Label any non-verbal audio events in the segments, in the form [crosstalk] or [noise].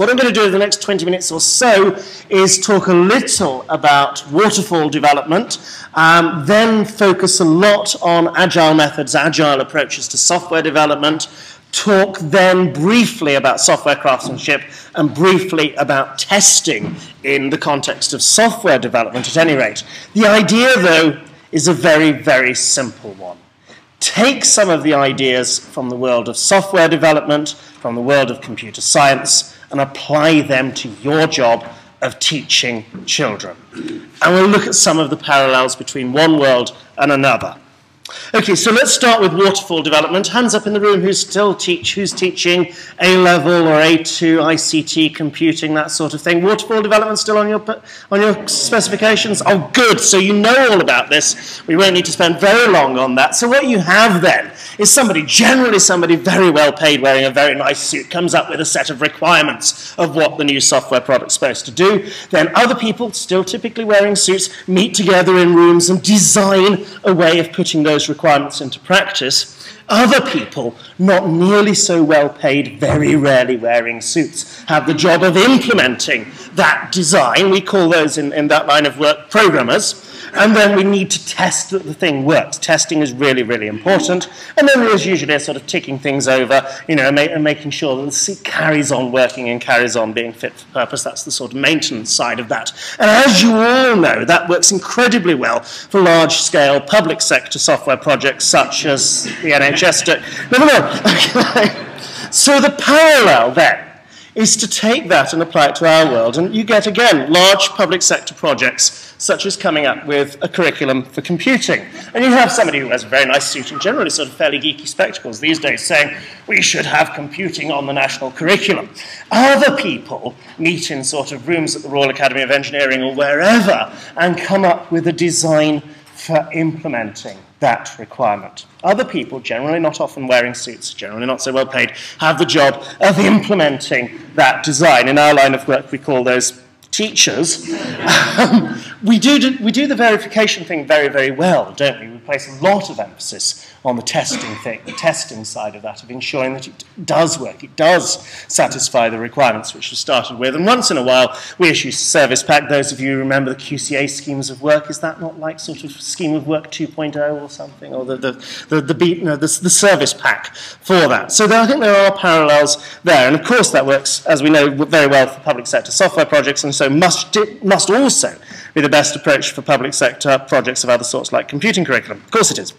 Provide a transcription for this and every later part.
What I'm going to do in the next 20 minutes or so is talk a little about waterfall development, um, then focus a lot on agile methods, agile approaches to software development, talk then briefly about software craftsmanship and briefly about testing in the context of software development at any rate. The idea, though, is a very, very simple one. Take some of the ideas from the world of software development, from the world of computer science, and apply them to your job of teaching children. And we'll look at some of the parallels between one world and another. Okay, so let's start with waterfall development. Hands up in the room who's still teach, who's teaching A-level or A2 ICT computing, that sort of thing. Waterfall development still on your, on your specifications? Oh, good, so you know all about this. We won't need to spend very long on that. So what you have then is somebody, generally somebody very well paid, wearing a very nice suit, comes up with a set of requirements of what the new software product's supposed to do. Then other people, still typically wearing suits, meet together in rooms and design a way of putting those those requirements into practice, other people, not nearly so well paid, very rarely wearing suits, have the job of implementing that design. We call those in, in that line of work programmers and then we need to test that the thing works. Testing is really, really important. And then there's usually a sort of ticking things over, you know, and making sure that the seat carries on working and carries on being fit for purpose. That's the sort of maintenance side of that. And as you all know, that works incredibly well for large-scale public sector software projects such as the NHS. No, no. so the parallel then is to take that and apply it to our world. And you get, again, large public sector projects, such as coming up with a curriculum for computing. And you have somebody who has a very nice suit and generally sort of fairly geeky spectacles these days saying, we should have computing on the national curriculum. Other people meet in sort of rooms at the Royal Academy of Engineering or wherever and come up with a design for implementing that requirement. Other people, generally not often wearing suits, generally not so well paid, have the job of implementing that design. In our line of work, we call those teachers. [laughs] Um, We, do, we do the verification thing very, very well, don't we? We place a lot of emphasis on the testing thing, the testing side of that, of ensuring that it does work, it does satisfy the requirements which we started with. And once in a while, we issue service pack. Those of you who remember the QCA schemes of work, is that not like sort of scheme of work 2.0 or something, or the the the the, beat, no, the, the service pack for that? So there, I think there are parallels there, and of course that works, as we know, very well for public sector software projects, and so must must also be the best approach for public sector projects of other sorts like computing curriculum. Of course it is.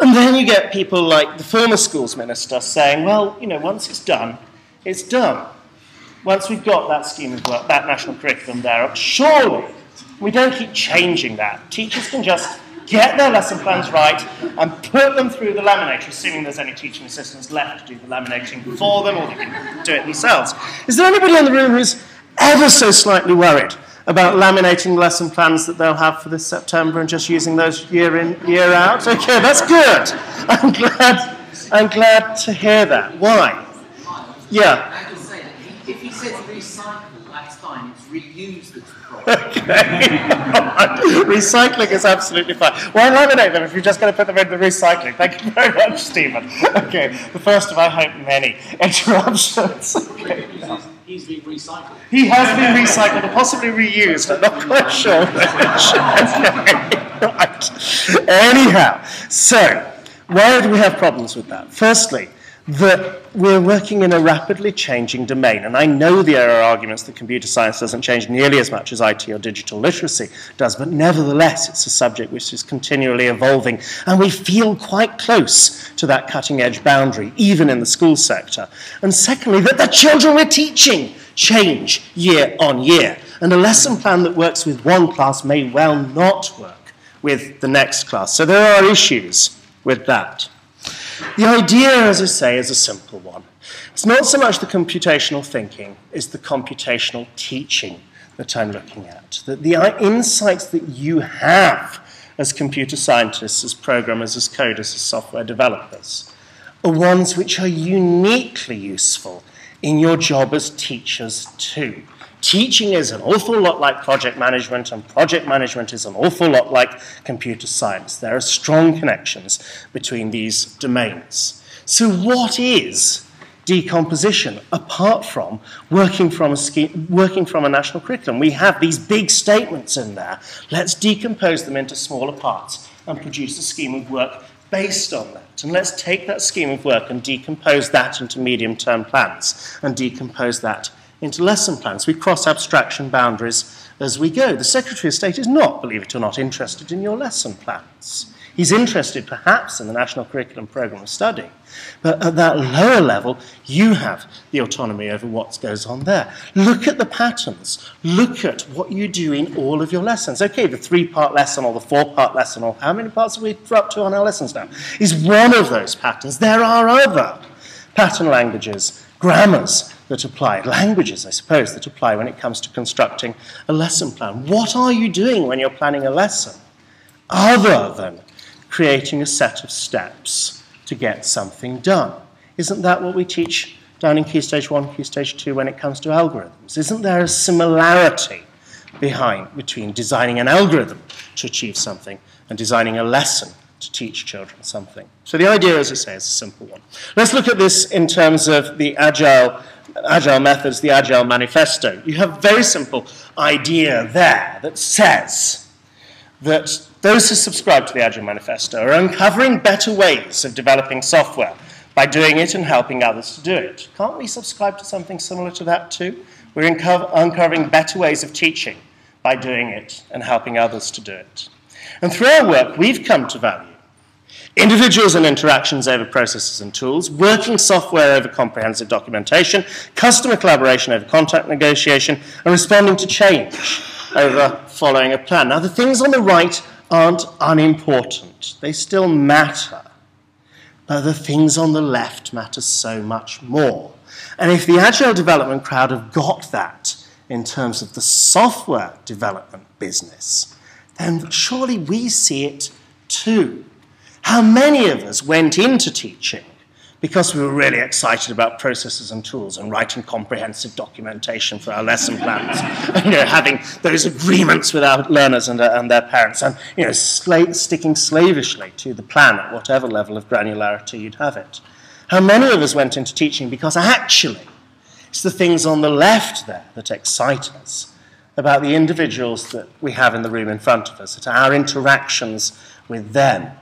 And then you get people like the former schools minister saying, well, you know, once it's done, it's done. Once we've got that scheme of work, that national curriculum there, surely we don't keep changing that. Teachers can just get their lesson plans right and put them through the laminator, assuming there's any teaching assistants left to do the laminating for them or they can do it themselves. Is there anybody in the room who's ever so slightly worried about laminating lesson plans that they'll have for this September and just using those year in, year out. Okay, that's good. I'm glad, I'm glad to hear that. Why? Yeah. I just say that he if he says recycle, that's fine. It's reuse that's the problem. Okay. [laughs] Recycling is absolutely fine. Why laminate them if you're just going to put them in the recycling? Thank you very much, Stephen. Okay, the first of I hope many [laughs] interruptions. Okay. He's been recycled. He has been recycled or possibly reused. I'm not quite sure. [laughs] right. Anyhow, so why do we have problems with that? Firstly, that we're working in a rapidly changing domain. And I know there are arguments that computer science doesn't change nearly as much as IT or digital literacy does, but nevertheless, it's a subject which is continually evolving. And we feel quite close to that cutting edge boundary, even in the school sector. And secondly, that the children we're teaching change year on year. And a lesson plan that works with one class may well not work with the next class. So there are issues with that. The idea, as I say, is a simple one. It's not so much the computational thinking, it's the computational teaching that I'm looking at. That the insights that you have as computer scientists, as programmers, as coders, as software developers, are ones which are uniquely useful in your job as teachers too. Teaching is an awful lot like project management, and project management is an awful lot like computer science. There are strong connections between these domains. So, what is decomposition apart from working from a scheme, working from a national curriculum. We have these big statements in there. Let's decompose them into smaller parts and produce a scheme of work based on that. And let's take that scheme of work and decompose that into medium-term plans and decompose that into lesson plans. We cross abstraction boundaries as we go. The Secretary of State is not, believe it or not, interested in your lesson plans. He's interested perhaps in the National Curriculum Programme of Study, but at that lower level, you have the autonomy over what goes on there. Look at the patterns. Look at what you do in all of your lessons. Okay, the three part lesson or the four part lesson, or how many parts are we up to on our lessons now, is one of those patterns. There are other pattern languages, grammars that apply, languages, I suppose, that apply when it comes to constructing a lesson plan. What are you doing when you're planning a lesson? Other than creating a set of steps to get something done. Isn't that what we teach down in Key Stage 1, Key Stage 2 when it comes to algorithms? Isn't there a similarity behind between designing an algorithm to achieve something and designing a lesson to teach children something? So the idea, as I say, is a simple one. Let's look at this in terms of the agile agile methods, the agile manifesto. You have a very simple idea there that says that those who subscribe to the Agile Manifesto are uncovering better ways of developing software by doing it and helping others to do it. Can't we subscribe to something similar to that too? We're uncovering better ways of teaching by doing it and helping others to do it. And through our work, we've come to value individuals and interactions over processes and tools, working software over comprehensive documentation, customer collaboration over contract negotiation, and responding to change over following a plan. Now, the things on the right aren't unimportant, they still matter. But the things on the left matter so much more. And if the Agile development crowd have got that in terms of the software development business, then surely we see it too. How many of us went into teaching because we were really excited about processes and tools and writing comprehensive documentation for our lesson plans, [laughs] you know, having those agreements with our learners and, uh, and their parents, and you know, sticking slavishly to the plan at whatever level of granularity you'd have it. How many of us went into teaching because actually it's the things on the left there that excite us about the individuals that we have in the room in front of us, at our interactions with them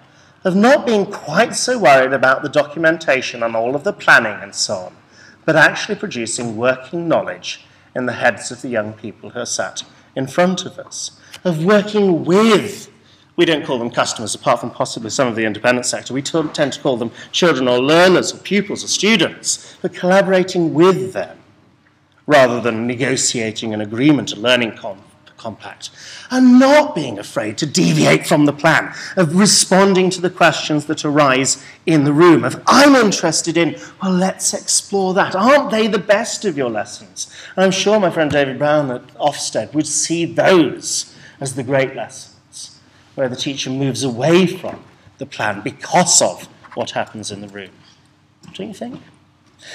of not being quite so worried about the documentation and all of the planning and so on, but actually producing working knowledge in the heads of the young people who are sat in front of us, of working with, we don't call them customers, apart from possibly some of the independent sector, we tend to call them children or learners or pupils or students, but collaborating with them rather than negotiating an agreement, a learning con compact, and not being afraid to deviate from the plan, of responding to the questions that arise in the room, of I'm interested in, well, let's explore that. Aren't they the best of your lessons? And I'm sure my friend David Brown at Ofsted would see those as the great lessons, where the teacher moves away from the plan because of what happens in the room. Don't you think?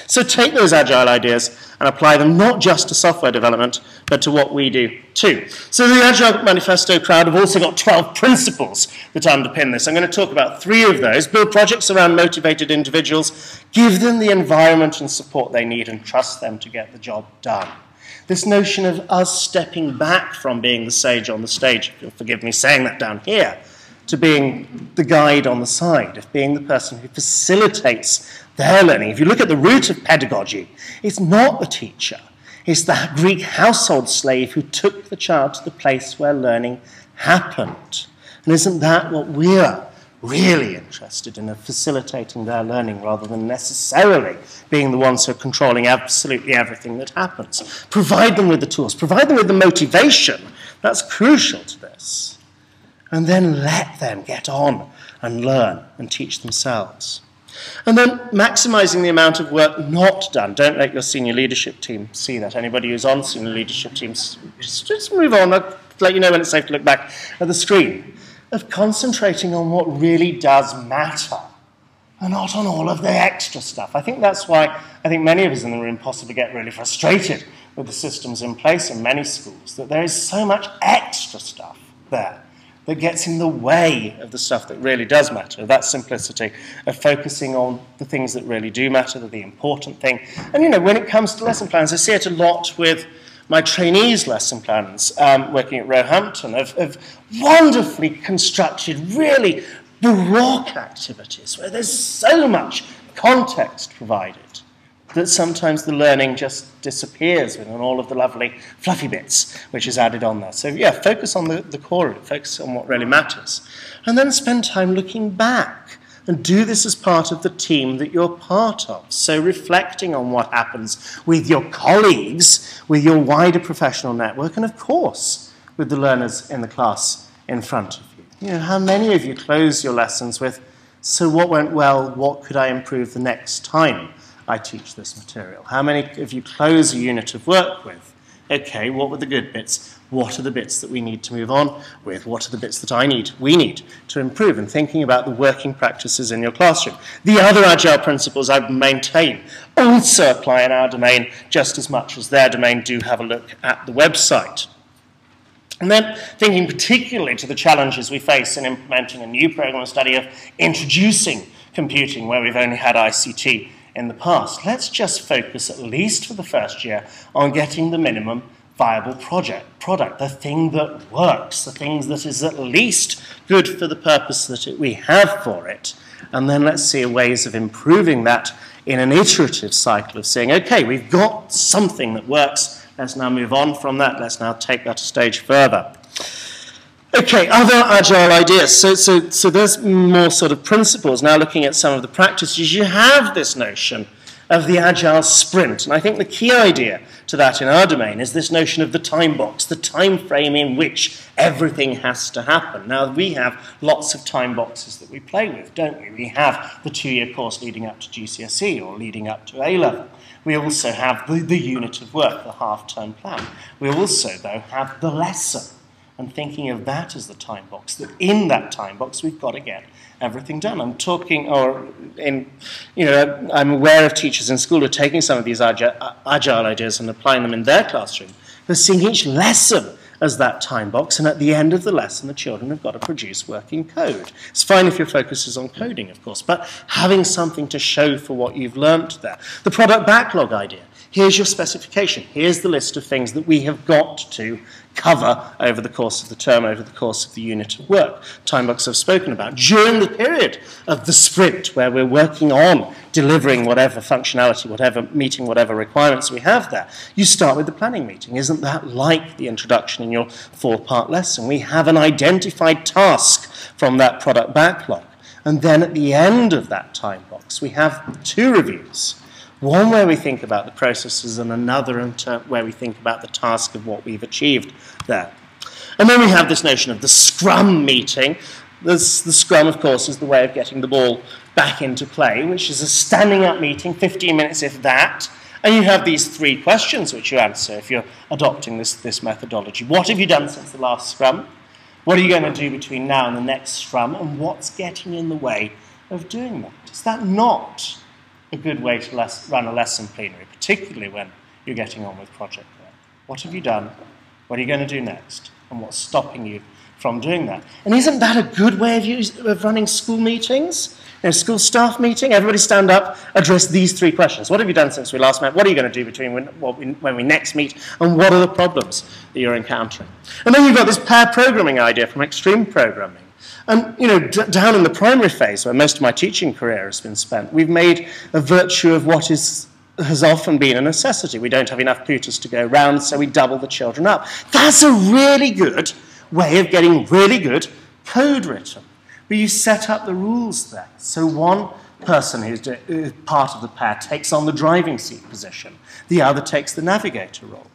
So take those agile ideas and apply them not just to software development, but to what we do too. So the Agile Manifesto crowd have also got 12 principles that underpin this. I'm going to talk about three of those. Build projects around motivated individuals, give them the environment and support they need, and trust them to get the job done. This notion of us stepping back from being the sage on the stage, you'll forgive me saying that down here, to being the guide on the side, of being the person who facilitates their learning. If you look at the root of pedagogy, it's not the teacher, it's the Greek household slave who took the child to the place where learning happened. And isn't that what we're really interested in, facilitating their learning rather than necessarily being the ones who are controlling absolutely everything that happens? Provide them with the tools, provide them with the motivation. That's crucial to this. And then let them get on and learn and teach themselves. And then maximizing the amount of work not done. Don't let your senior leadership team see that. Anybody who's on senior leadership teams, just, just move on. I'll let you know when it's safe to look back at the screen. Of concentrating on what really does matter and not on all of the extra stuff. I think that's why I think many of us in the room possibly get really frustrated with the systems in place in many schools, that there is so much extra stuff there that gets in the way of the stuff that really does matter, that simplicity of focusing on the things that really do matter, the important thing. And, you know, when it comes to lesson plans, I see it a lot with my trainees' lesson plans um, working at Roehampton of, of wonderfully constructed, really baroque activities where there's so much context provided that sometimes the learning just disappears within all of the lovely fluffy bits which is added on there. So yeah, focus on the, the core, focus on what really matters. And then spend time looking back and do this as part of the team that you're part of. So reflecting on what happens with your colleagues, with your wider professional network, and of course, with the learners in the class in front of you. You know, how many of you close your lessons with, so what went well, what could I improve the next time? I teach this material? How many of you close a unit of work with? Okay, what were the good bits? What are the bits that we need to move on with? What are the bits that I need, we need to improve? And thinking about the working practices in your classroom. The other agile principles I maintain also apply in our domain just as much as their domain. Do have a look at the website. And then thinking particularly to the challenges we face in implementing a new program of study of introducing computing where we've only had ICT in the past. Let's just focus, at least for the first year, on getting the minimum viable project, product, the thing that works, the thing that is at least good for the purpose that it, we have for it. And then let's see ways of improving that in an iterative cycle of saying, okay, we've got something that works, let's now move on from that, let's now take that a stage further. Okay, other agile ideas. So, so, so there's more sort of principles. Now looking at some of the practices, you have this notion of the agile sprint. And I think the key idea to that in our domain is this notion of the time box, the time frame in which everything has to happen. Now, we have lots of time boxes that we play with, don't we? We have the two-year course leading up to GCSE or leading up to A-level. We also have the, the unit of work, the half-term plan. We also, though, have the lesson and thinking of that as the time box, that in that time box we've got to get everything done. I'm talking, or in, you know, I'm aware of teachers in school who are taking some of these agile, ideas and applying them in their classroom. They're seeing each lesson as that time box, and at the end of the lesson, the children have got to produce working code. It's fine if your focus is on coding, of course, but having something to show for what you've learnt there. The product backlog idea. Here's your specification. Here's the list of things that we have got to cover over the course of the term, over the course of the unit of work. Time box I've spoken about. During the period of the sprint where we're working on delivering whatever functionality, whatever meeting, whatever requirements we have there, you start with the planning meeting. Isn't that like the introduction in your four-part lesson? We have an identified task from that product backlog. And then at the end of that time box, we have two reviews one where we think about the processes, and another where we think about the task of what we've achieved there. And then we have this notion of the scrum meeting. This, the scrum, of course, is the way of getting the ball back into play, which is a standing up meeting, 15 minutes if that. And you have these three questions which you answer if you're adopting this, this methodology. What have you done since the last scrum? What are you going to do between now and the next scrum? And what's getting in the way of doing that? Is that not a good way to less, run a lesson plenary, particularly when you're getting on with project work. What have you done? What are you going to do next? And what's stopping you from doing that? And isn't that a good way of, use, of running school meetings? You know, school staff meeting, everybody stand up, address these three questions. What have you done since we last met? What are you going to do between when, when we next meet? And what are the problems that you're encountering? And then you've got this pair programming idea from extreme programming and, you know, down in the primary phase, where most of my teaching career has been spent, we've made a virtue of what is has often been a necessity. We don't have enough tutors to go around, so we double the children up. That's a really good way of getting really good code written. But you set up the rules there. So one person who's part of the pair takes on the driving seat position, the other takes the navigator role.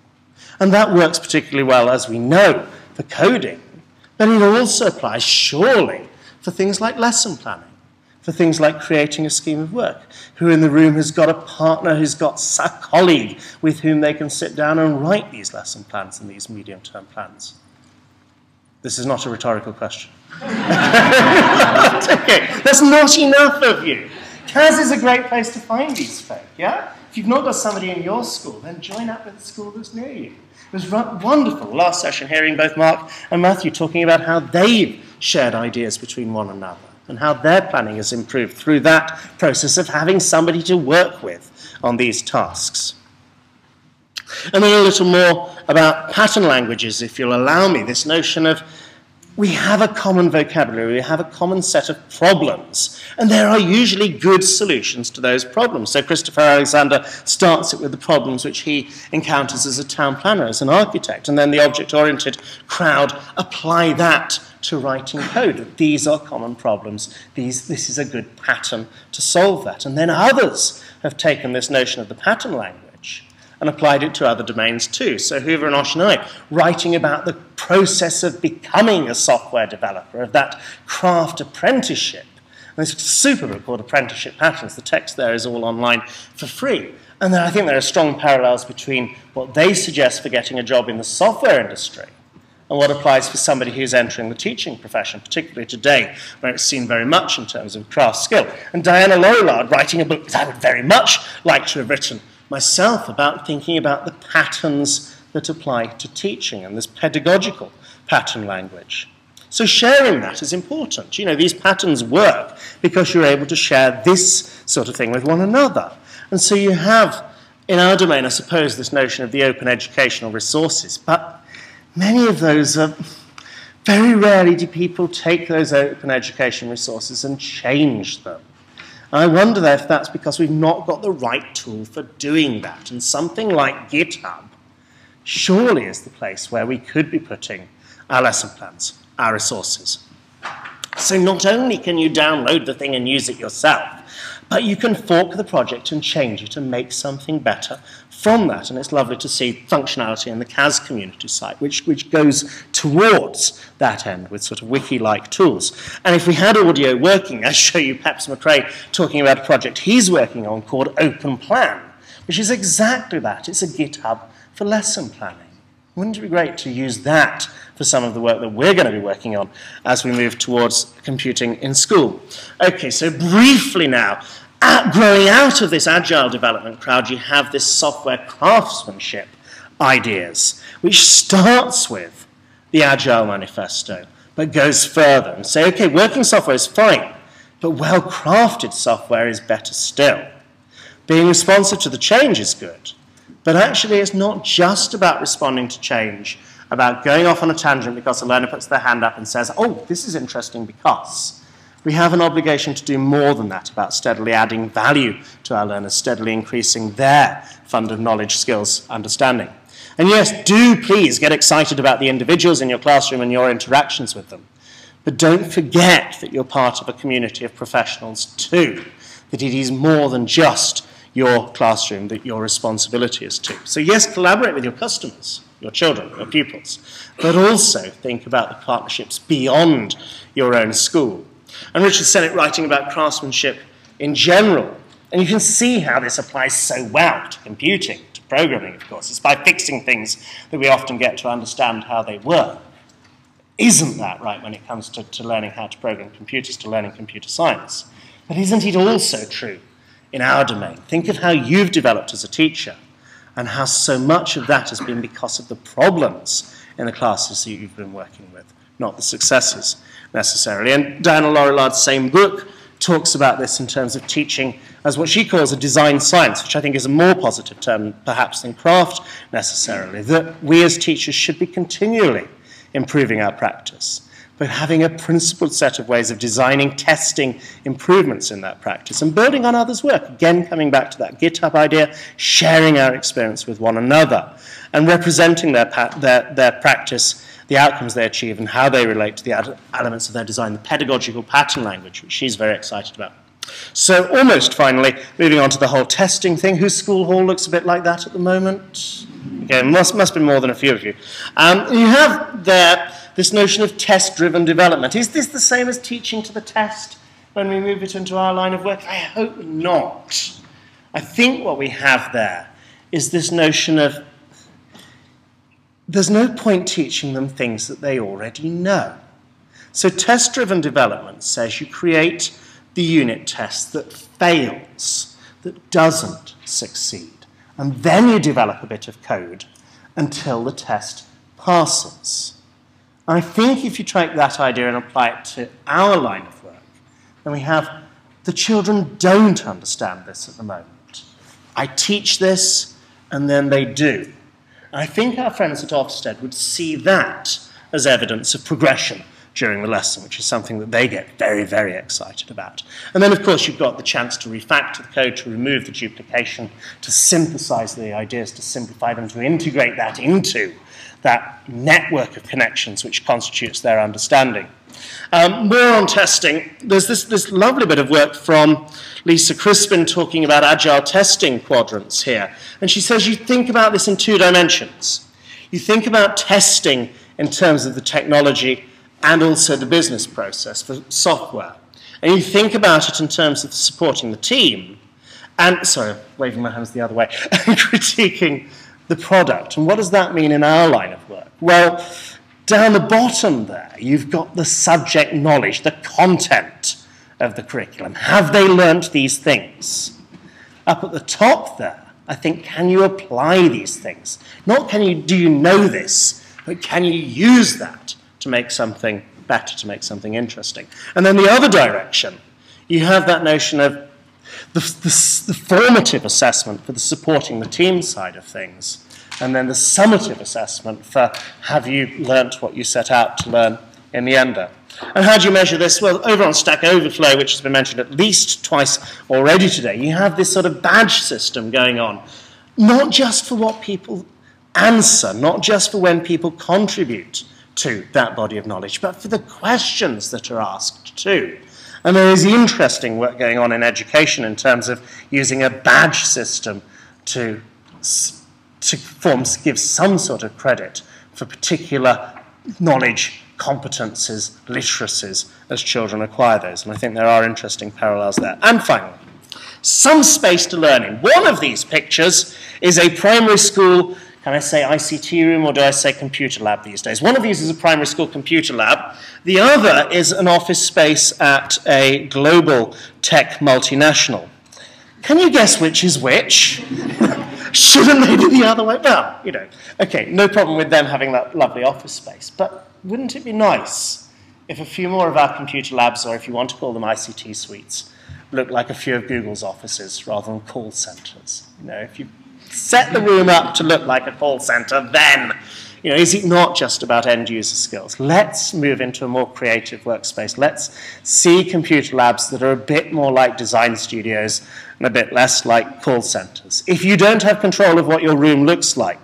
And that works particularly well, as we know, for coding but it also applies, surely, for things like lesson planning, for things like creating a scheme of work. Who in the room has got a partner who's got a colleague with whom they can sit down and write these lesson plans and these medium term plans? This is not a rhetorical question. [laughs] okay, that's not enough of you. CAS is a great place to find these folk, yeah? If you've not got somebody in your school, then join up with the school that's near you. Was wonderful last session hearing both Mark and Matthew talking about how they've shared ideas between one another and how their planning has improved through that process of having somebody to work with on these tasks. And then a little more about pattern languages, if you'll allow me, this notion of we have a common vocabulary, we have a common set of problems, and there are usually good solutions to those problems. So Christopher Alexander starts it with the problems which he encounters as a town planner, as an architect, and then the object-oriented crowd apply that to writing code. These are common problems. These, this is a good pattern to solve that. And then others have taken this notion of the pattern language and applied it to other domains too. So Hoover and Oshineye, writing about the process of becoming a software developer, of that craft apprenticeship. And there's a super book called Apprenticeship Patterns. The text there is all online for free. And then I think there are strong parallels between what they suggest for getting a job in the software industry and what applies for somebody who's entering the teaching profession, particularly today, where it's seen very much in terms of craft skill. And Diana Laurillard writing a book that I would very much like to have written myself about thinking about the patterns that apply to teaching and this pedagogical pattern language. So sharing that is important. You know, these patterns work because you're able to share this sort of thing with one another. And so you have, in our domain, I suppose, this notion of the open educational resources, but many of those are very rarely do people take those open education resources and change them. I wonder if that's because we've not got the right tool for doing that. And something like GitHub surely is the place where we could be putting our lesson plans, our resources. So not only can you download the thing and use it yourself, but you can fork the project and change it and make something better from that. And it's lovely to see functionality in the CAS community site, which, which goes towards that end with sort of wiki-like tools. And if we had audio working, [laughs] I show you Peps Mccrea talking about a project he's working on called Open Plan, which is exactly that. It's a GitHub for lesson planning. Wouldn't it be great to use that for some of the work that we're going to be working on as we move towards computing in school? Okay, so briefly now, growing out of this agile development crowd, you have this software craftsmanship ideas, which starts with the Agile Manifesto, but goes further and say, okay, working software is fine, but well-crafted software is better still. Being responsive to the change is good, but actually it's not just about responding to change, about going off on a tangent because a learner puts their hand up and says, oh, this is interesting because we have an obligation to do more than that about steadily adding value to our learners, steadily increasing their fund of knowledge, skills, understanding. And yes, do please get excited about the individuals in your classroom and your interactions with them. But don't forget that you're part of a community of professionals too, that it is more than just your classroom that your responsibility is to. So yes, collaborate with your customers, your children, your pupils, but also think about the partnerships beyond your own school and Richard Sennett writing about craftsmanship in general. And you can see how this applies so well to computing, to programming, of course. It's by fixing things that we often get to understand how they work. Isn't that right when it comes to, to learning how to program computers, to learning computer science? But isn't it also true in our domain? Think of how you've developed as a teacher and how so much of that has been because of the problems in the classes that you've been working with, not the successes necessarily. And Diana Laurillard's same book talks about this in terms of teaching as what she calls a design science, which I think is a more positive term perhaps than craft necessarily, that we as teachers should be continually improving our practice, but having a principled set of ways of designing, testing improvements in that practice and building on others' work. Again, coming back to that GitHub idea, sharing our experience with one another and representing their, their, their practice the outcomes they achieve and how they relate to the elements of their design, the pedagogical pattern language, which she's very excited about. So almost finally, moving on to the whole testing thing. Whose school hall looks a bit like that at the moment? Okay, must, must be more than a few of you. Um, you have there this notion of test-driven development. Is this the same as teaching to the test when we move it into our line of work? I hope not. I think what we have there is this notion of there's no point teaching them things that they already know. So test-driven development says you create the unit test that fails, that doesn't succeed. And then you develop a bit of code until the test passes. I think if you take that idea and apply it to our line of work, then we have the children don't understand this at the moment. I teach this, and then they do. I think our friends at Ofsted would see that as evidence of progression during the lesson, which is something that they get very, very excited about. And then, of course, you've got the chance to refactor the code, to remove the duplication, to synthesize the ideas, to simplify them, to integrate that into that network of connections which constitutes their understanding. Um, more on testing. There's this, this lovely bit of work from Lisa Crispin talking about agile testing quadrants here. And she says you think about this in two dimensions. You think about testing in terms of the technology and also the business process for software. And you think about it in terms of supporting the team and, sorry, waving my hands the other way, [laughs] and critiquing the product. And what does that mean in our line of work? Well, down the bottom there, you've got the subject knowledge, the content of the curriculum. Have they learnt these things? Up at the top there, I think, can you apply these things? Not can you, do you know this, but can you use that to make something better, to make something interesting. And then the other direction, you have that notion of the, the, the formative assessment for the supporting the team side of things, and then the summative assessment for have you learnt what you set out to learn in the end. And how do you measure this? Well, over on Stack Overflow, which has been mentioned at least twice already today, you have this sort of badge system going on, not just for what people answer, not just for when people contribute, to that body of knowledge, but for the questions that are asked too. And there is interesting work going on in education in terms of using a badge system to, to form, give some sort of credit for particular knowledge, competences, literacies as children acquire those. And I think there are interesting parallels there. And finally, some space to learn in. One of these pictures is a primary school can I say ICT room or do I say computer lab these days? One of these is a primary school computer lab. The other is an office space at a global tech multinational. Can you guess which is which? [laughs] Shouldn't they be the other way? Well, you know, okay, no problem with them having that lovely office space, but wouldn't it be nice if a few more of our computer labs, or if you want to call them ICT suites, looked like a few of Google's offices rather than call centers? You know, if you set the room up to look like a call center, then you know, is it not just about end user skills? Let's move into a more creative workspace. Let's see computer labs that are a bit more like design studios and a bit less like call centers. If you don't have control of what your room looks like,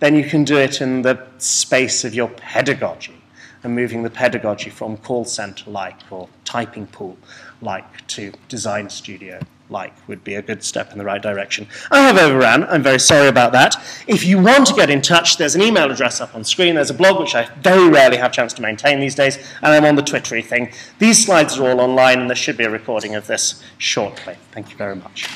then you can do it in the space of your pedagogy and moving the pedagogy from call center like or typing pool like to design studio like would be a good step in the right direction. I have overran. I'm very sorry about that. If you want to get in touch, there's an email address up on screen. There's a blog, which I very rarely have chance to maintain these days, and I'm on the Twittery thing. These slides are all online, and there should be a recording of this shortly. Thank you very much.